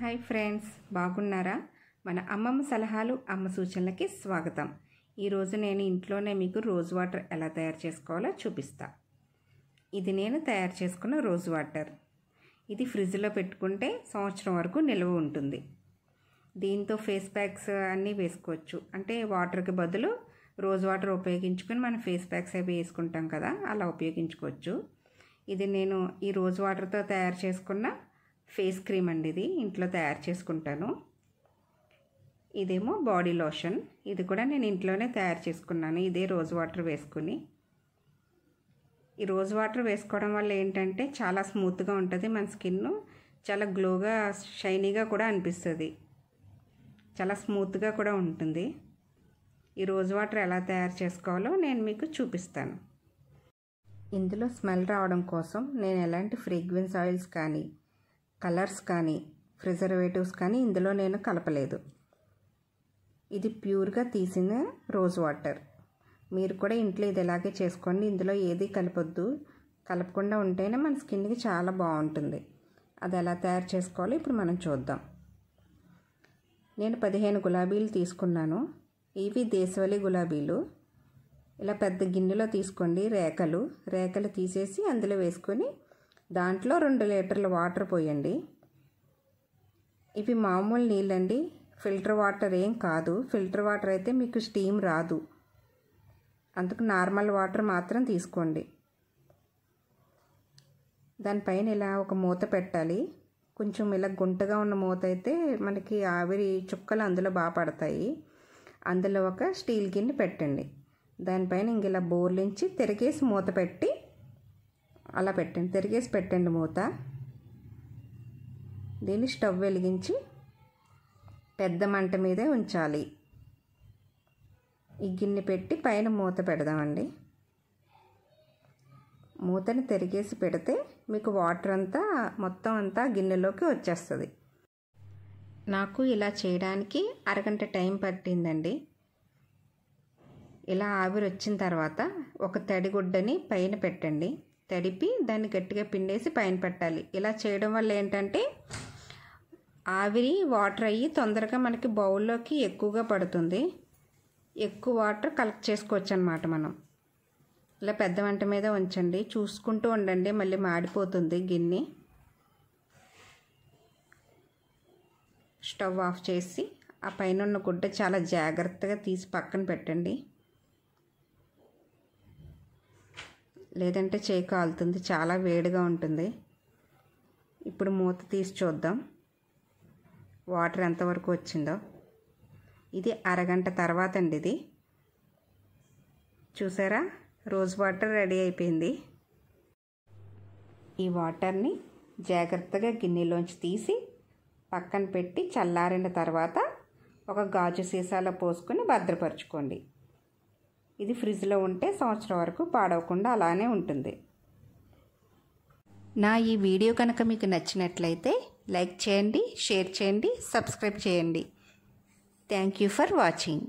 Hi friends బాగున్నారా? మన అమ్మమ్మ సలహాలు అమ్మ సూచనలకి స్వాగతం. ఈరోజు నేను ఇంట్లోనే మీకు రోజ్ వాటర్ ఎలా తయారు చేసుకోవాలో చూపిస్తా. ఇది నేను తయారు చేసుకున్న రోజ్ వాటర్. ఇది ఫ్రిడ్జ్లో పెట్టుకుంటే సంవత్సరం వరకు నిల్వ ఉంటుంది. దీంతో ఫేస్ ప్యాక్స్ అన్నీ వేసుకోవచ్చు. అంటే వాటర్కి బదులు రోజ్ వాటర్ ఉపయోగించుకొని మనం ఫేస్ ప్యాక్స్ అవి వేసుకుంటాం కదా అలా ఉపయోగించుకోవచ్చు. ఇది నేను ఈ రోజ్ వాటర్తో తయారు చేసుకున్న ఫేస్ క్రీమ్ అండి ఇది. ఇంట్లో తయారు చేసుకుంటాను. ఇదేమో బాడీ లోషన్. ఇది కూడా నేను ఇంట్లోనే తయారు చేసుకున్నాను. ఇదే రోజ్ వాటర్ వేసుకుని. ఈ రోజ్ వాటర్ వేసుకోవడం వల్ల ఏంటంటే చాలా స్మూత్గా ఉంటుంది మన స్కిన్ చాలా గ్లోగా షైనీగా కూడా అనిపిస్తుంది. చాలా స్మూత్గా కూడా ఉంటుంది. ఈ రోజ్ వాటర్ ఎలా తయారు చేసుకోవాలో నేను మీకు చూపిస్తాను. ఇందులో స్మెల్ రావడం కోసం నేను ఎలాంటి ఫ్రేగ్రెన్స్ ఆయిల్స్ కానీ కలర్స్ కానీ ప్రిజర్వేటివ్స్ కానీ ఇందులో నేను కలపలేదు. ఇది ప్యూర్గా తీసిన రోజ్ వాటర్. మీరు కూడా ఇంట్లో ఇది ఇలాగే చేసుకోండి. ఇందులో ఏది కలపొద్దు. కలపకుండా ఉంటేనే మన స్కిన్కి చాలా బాగుంటుంది. అది ఎలా తయారు చేసుకోవాలో ఇప్పుడు మనం చూద్దాం. నేను పదిహేను గులాబీలు తీసుకున్నాను. ఇవి దేశవళి గులాబీలు. ఇలా పెద్ద గిన్నెలో తీసుకోండి రేకలు రేఖలు తీసేసి అందులో వేసుకొని దాంట్లో రెండు లీటర్ల వాటర్ పోయండి. ఇవి మామూలు నీళ్ళండి. ఫిల్టర్ వాటర్ ఏం కాదు. ఫిల్టర్ వాటర్ అయితే మీకు స్టీమ్ రాదు. అందుకు నార్మల్ వాటర్ మాత్రం తీసుకోండి. దానిపైన ఇలా ఒక మూత పెట్టాలి. కొంచెం ఇలా గుంటగా ఉన్న మూత అయితే మనకి ఆవిరి చుక్కలు అందులో బాగా పడతాయి. అందులో ఒక స్టీల్ గిన్నె పెట్టండి. దానిపైన ఇంక ఇలా బోర్లించి తిరిగేసి మూత పెట్టి అలా పెట్టండి తిరిగేసి పెట్టండి మూత. దీన్ని స్టవ్ వెలిగించి పెద్ద మంట మీదే ఉంచాలి. ఈ గిన్నె పెట్టి పైన మూత పెడదామండి. మూతని తిరిగేసి పెడితే మీకు వాటర్ అంతా మొత్తం అంతా గిన్నెలోకి వచ్చేస్తుంది. నాకు ఇలా చేయడానికి అరగంట టైం పట్టిందండి. ఇలా ఆవిరి వచ్చిన తర్వాత ఒక తడిగుడ్డని పైన పెట్టండి. తడిపి దాన్ని గట్టిగా పిండేసి పైన పెట్టాలి. ఇలా చేయడం వల్ల ఏంటంటే ఆవిరి వాటర్ అయ్యి తొందరగా మనకి బౌల్లోకి ఎక్కువగా పడుతుంది. ఎక్కువ వాటర్ కలెక్ట్ చేసుకోవచ్చు అనమాట మనం. ఇలా పెద్ద వంట మీద ఉంచండి. చూసుకుంటూ ఉండండి. మళ్ళీ మాడిపోతుంది గిన్నె. స్టవ్ ఆఫ్ చేసి ఆ పైన ఉన్న గుడ్డ చాలా జాగ్రత్తగా తీసి పక్కన పెట్టండి. లేదంటే చేయి కాలుతుంది చాలా వేడిగా ఉంటుంది. ఇప్పుడు మూత తీసి చూద్దాం. వాటర్ ఎంతవరకు వచ్చిందో. ఇది అరగంట తర్వాత అండి ఇది. చూసారా? రోజ్ వాటర్ రెడీ అయిపోయింది. ఈ వాటర్ని జాగ్రత్తగా గిన్నెలోంచి తీసి పక్కన పెట్టి చల్లారిన తర్వాత ఒక గాజు సీసాలో పోసుకొని భద్రపరచుకోండి. ఇది ఫ్రిడ్జ్లో ఉంటే సంవత్సరం వరకు పాడవకుండా అలానే ఉంటుంది. నా ఈ వీడియో కనుక మీకు నచ్చినట్లయితే లైక్ చేయండి షేర్ చేయండి సబ్స్క్రైబ్ చేయండి. Thank you for watching.